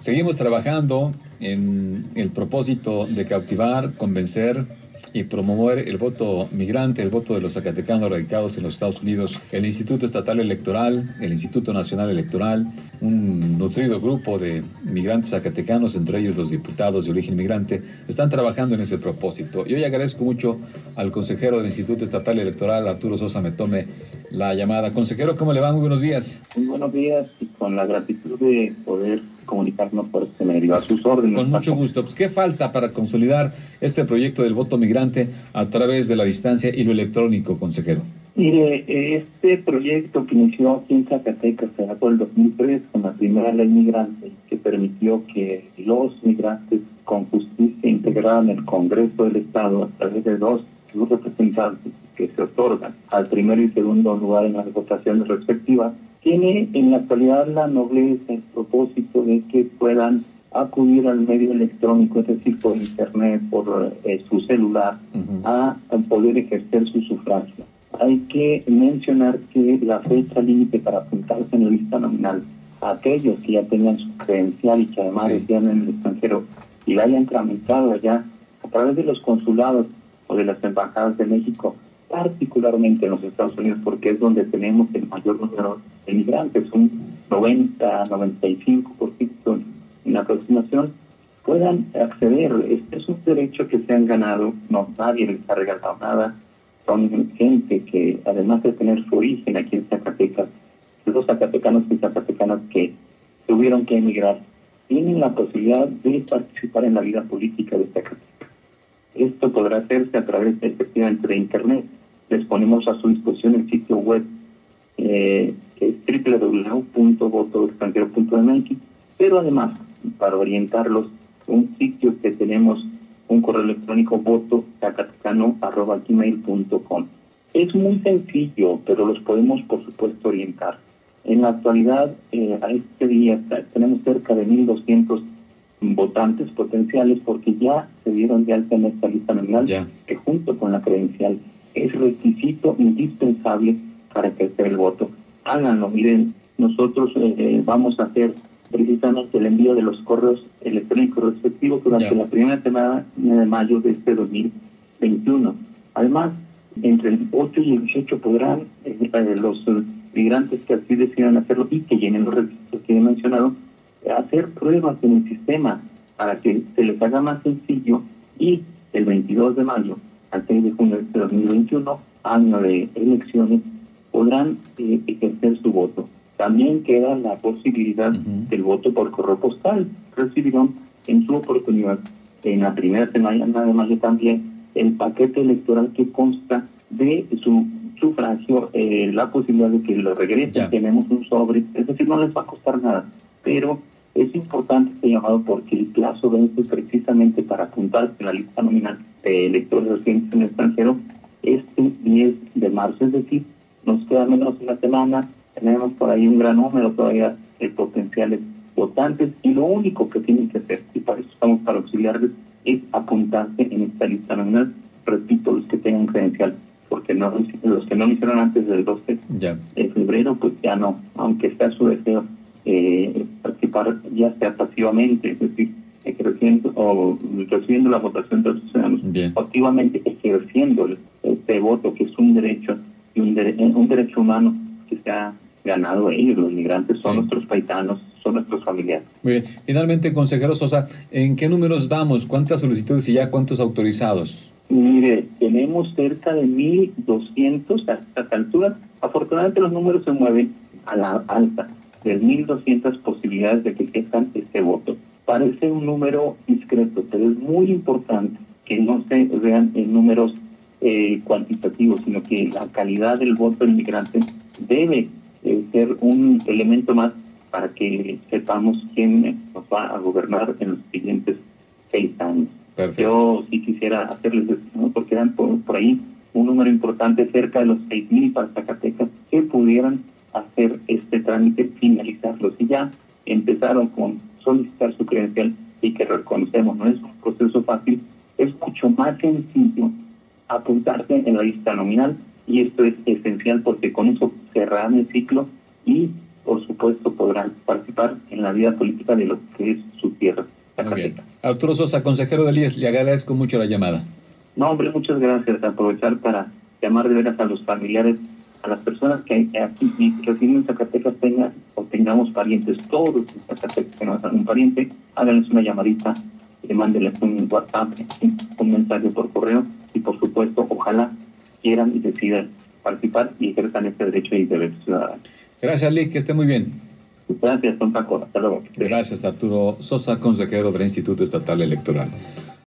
seguimos trabajando en el propósito de cautivar, convencer y promover el voto migrante, el voto de los zacatecanos radicados en los Estados Unidos. El Instituto Estatal Electoral, el Instituto Nacional Electoral, un nutrido grupo de migrantes zacatecanos, entre ellos los diputados de origen migrante, están trabajando en ese propósito. Y hoy agradezco mucho al consejero del Instituto Estatal Electoral, Arturo Sosa, me tome la llamada. Consejero, ¿cómo le va? Muy buenos días. Muy buenos días y con la gratitud de poder comunicarnos por este medio. A sus órdenes. Con mucho gusto. Pues, ¿Qué falta para consolidar este proyecto del voto migrante a través de la distancia y lo electrónico, consejero? Mire, este proyecto que inició aquí en Zacatecas por el 2003 con la primera ley migrante que permitió que los migrantes con justicia integraran el Congreso del Estado a través de dos representantes que se otorgan al primero y segundo lugar en las votaciones respectivas tiene en la actualidad la nobleza, el propósito de que puedan acudir al medio electrónico, es decir, por internet, por eh, su celular, a, poder ejercer su sufragio. Hay que mencionar que la fecha límite para apuntarse en la lista nominal aquellos que ya tengan su credencial y que además sí. en el extranjero y la hayan tramitado allá a través de los consulados o de las embajadas de México particularmente en los Estados Unidos, porque es donde tenemos el mayor número de migrantes, un 90-95% en aproximación, puedan acceder. Este es un derecho que se han ganado, no nadie les ha regalado nada. Son gente que, además de tener su origen aquí en Zacatecas, los zacatecanos y zacatecanas que tuvieron que emigrar, tienen la posibilidad de participar en la vida política de Zacatecas. Esto podrá hacerse a través efectivamente de Internet les ponemos a su disposición el sitio web eh, que es www.votoextranjero.mx, pero además, para orientarlos, un sitio que tenemos, un correo electrónico votozacatecano.com. Es muy sencillo, pero los podemos, por supuesto, orientar. En la actualidad, eh, a este día tenemos cerca de 1.200 votantes potenciales porque ya se dieron de alta en esta lista nominal que junto con la credencial es requisito indispensable para sea el voto. Háganlo, miren, nosotros eh, vamos a hacer precisamente el envío de los correos electrónicos respectivos durante la primera semana de mayo de este 2021. Además, entre el 8 y el 18 podrán eh, eh, los migrantes que así decidan hacerlo y que llenen los requisitos que he mencionado, hacer pruebas en el sistema para que se les haga más sencillo y el 22 de mayo al 6 de junio de 2021, año de elecciones, podrán eh, ejercer su voto. También queda la posibilidad del voto por correo postal. Recibirán en su oportunidad, en la primera semana de mayo también, el paquete electoral que consta de su sufragio, eh, la posibilidad de que lo regresen. Tenemos un sobre, es decir, no les va a costar nada, pero es importante este llamado porque el plazo vence precisamente para apuntarse en la lista nominal de electores residentes en el extranjero este 10 de marzo. Es decir, nos queda menos de una semana, tenemos por ahí un gran número todavía de potenciales votantes y lo único que tienen que hacer, y para eso estamos para auxiliarles, es apuntarse en esta lista nominal. Repito, los que tengan credencial, porque no los que no lo hicieron antes del 12 de febrero, pues ya no, aunque sea su deseo eh, participar ya sea pasivamente, es decir, ejerciendo o recibiendo la votación de los ciudadanos, activamente ejerciendo este voto, que es un derecho y un, un derecho humano que se ha ganado ellos, los migrantes son nuestros paitanos, son nuestros familiares. Muy bien. Finalmente, consejero Sosa, ¿en qué números vamos? ¿Cuántas solicitudes y ya cuántos autorizados? Mire, tenemos cerca de 1.200 a estas alturas. Afortunadamente los números se mueven a la alta de 1.200 posibilidades de que ejerzan este voto. Parece un número discreto, pero es muy importante que no se vean en números eh, cuantitativos, sino que la calidad del voto del migrante debe eh, ser un elemento más para que sepamos quién nos va a gobernar en los siguientes seis años. Yo sí quisiera hacerles esto, porque eran por, por ahí un número importante, cerca de los 6.000 para Zacatecas, que pudieran hacer este trámite, finalizarlo. Si ya empezaron con solicitar su credencial y que reconocemos no es un proceso fácil, es mucho más sencillo apuntarse en la lista nominal y esto es esencial porque con eso cerrarán el ciclo y por supuesto, podrán participar en la vida política de lo que es su tierra. Muy bien. Arturo Sosa, consejero del IES, le agradezco mucho la llamada. No, hombre, muchas gracias. Aprovechar para llamar de veras a los familiares, a las personas que aquí residen en Zacatecas tengan o tengamos parientes, todos en Zacatecas que no un pariente, háganles una llamadita, le mándenles un WhatsApp, un mensaje por correo y por supuesto, ojalá quieran y decidan participar y ejerzan este derecho y deber ciudadano. Gracias, Lee, que esté muy bien. Gracias, don Paco. Hasta luego. Gracias, Arturo Sosa, consejero del Instituto Estatal Electoral.